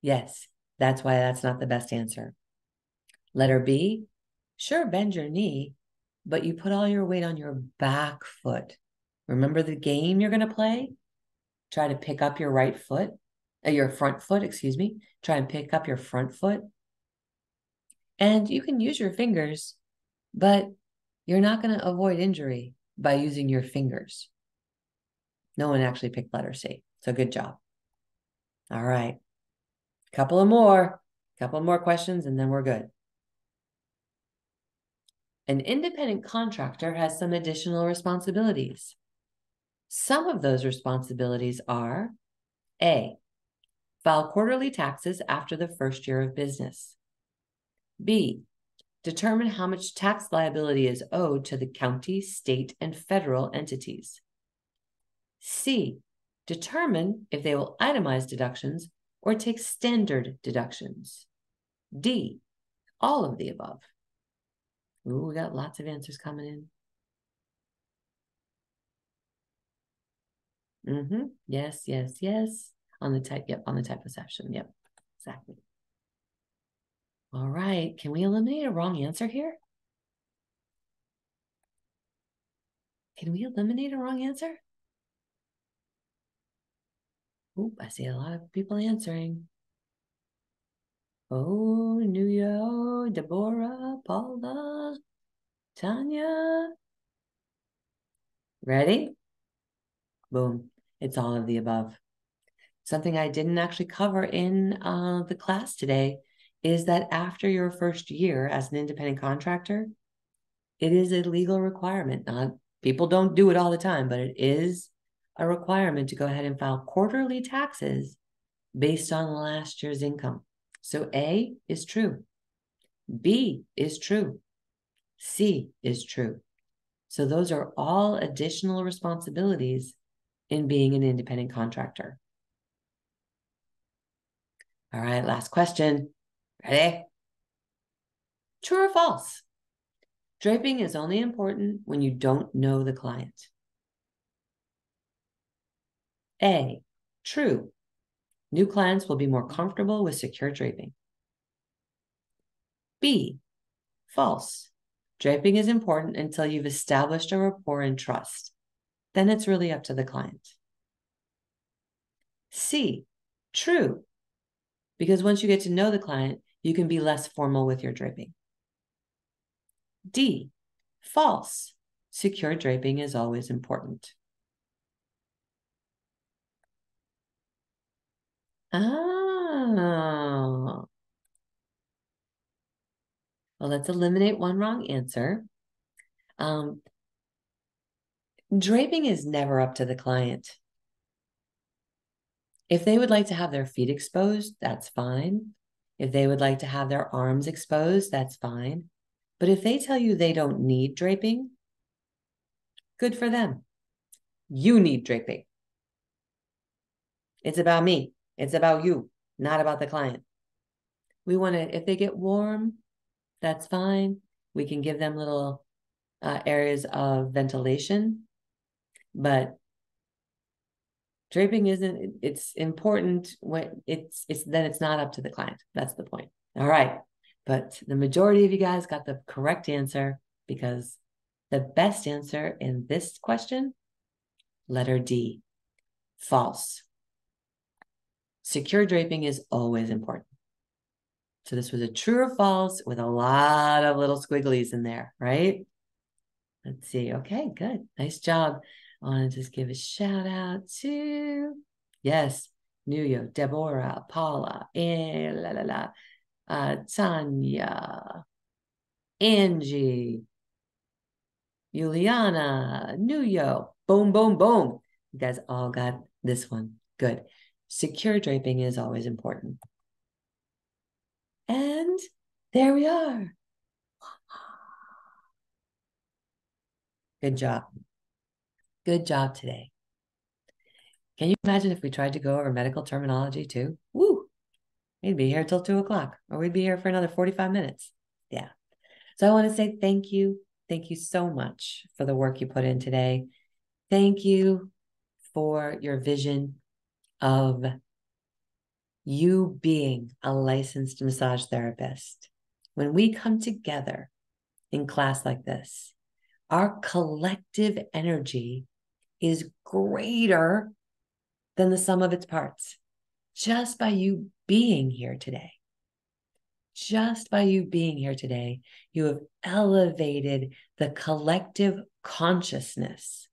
Yes, that's why that's not the best answer. Letter B, sure, bend your knee, but you put all your weight on your back foot. Remember the game you're going to play? Try to pick up your right foot, uh, your front foot, excuse me. Try and pick up your front foot. And you can use your fingers, but you're not going to avoid injury by using your fingers. No one actually picked letter C. So good job. All right. Couple of more, couple more questions, and then we're good. An independent contractor has some additional responsibilities. Some of those responsibilities are A, file quarterly taxes after the first year of business. B, determine how much tax liability is owed to the county, state, and federal entities. C, determine if they will itemize deductions or take standard deductions. D, all of the above. Ooh, we got lots of answers coming in. Mm-hmm. Yes, yes, yes. On the type, yep, on the type perception. Yep, exactly. All right. Can we eliminate a wrong answer here? Can we eliminate a wrong answer? Oop, I see a lot of people answering. Oh, New York, Deborah, Paula, Tanya. Ready? Boom. It's all of the above. Something I didn't actually cover in uh, the class today is that after your first year as an independent contractor, it is a legal requirement. Not people don't do it all the time, but it is a requirement to go ahead and file quarterly taxes based on last year's income. So A is true. B is true. C is true. So those are all additional responsibilities in being an independent contractor. All right, last question. Ready? True or false? Draping is only important when you don't know the client. A, true. New clients will be more comfortable with secure draping. B, false. Draping is important until you've established a rapport and trust. Then it's really up to the client. C, true. Because once you get to know the client, you can be less formal with your draping. D, false. Secure draping is always important. Oh. Well, let's eliminate one wrong answer. Um, draping is never up to the client. If they would like to have their feet exposed, that's fine. If they would like to have their arms exposed, that's fine. But if they tell you they don't need draping, good for them. You need draping. It's about me. It's about you, not about the client. We want to, if they get warm, that's fine. We can give them little uh, areas of ventilation, but draping isn't, it's important when it's, it's, then it's not up to the client. That's the point. All right. But the majority of you guys got the correct answer because the best answer in this question, letter D, false. Secure draping is always important. So this was a true or false with a lot of little squigglies in there, right? Let's see. Okay, good. Nice job. I want to just give a shout out to, yes, Nuyo, Deborah, Paula, eh, la la la, uh, Tanya, Angie, Juliana, Nuyo. Boom, boom, boom. You guys all got this one. Good. Secure draping is always important. And there we are. Good job. Good job today. Can you imagine if we tried to go over medical terminology too? Woo! We'd be here till two o'clock, or we'd be here for another 45 minutes. Yeah. So I want to say thank you. Thank you so much for the work you put in today. Thank you for your vision of you being a licensed massage therapist. When we come together in class like this, our collective energy is greater than the sum of its parts just by you being here today. Just by you being here today, you have elevated the collective consciousness.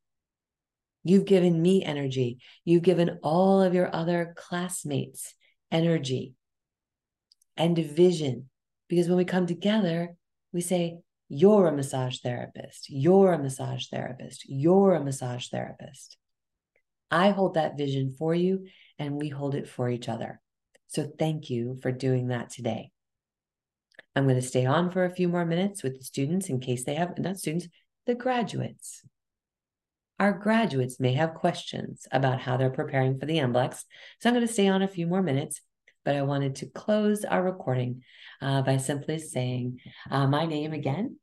You've given me energy. You've given all of your other classmates energy and vision. Because when we come together, we say, You're a massage therapist. You're a massage therapist. You're a massage therapist. I hold that vision for you, and we hold it for each other. So thank you for doing that today. I'm going to stay on for a few more minutes with the students in case they have, not students, the graduates. Our graduates may have questions about how they're preparing for the MBLEx. So I'm going to stay on a few more minutes, but I wanted to close our recording uh, by simply saying uh, my name again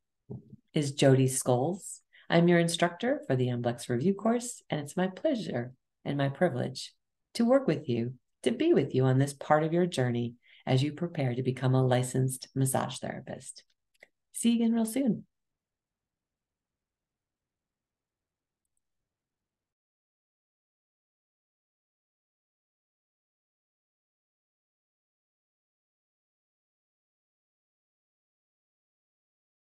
is Jodi Scholes. I'm your instructor for the MBLEx review course, and it's my pleasure and my privilege to work with you, to be with you on this part of your journey as you prepare to become a licensed massage therapist. See you again real soon.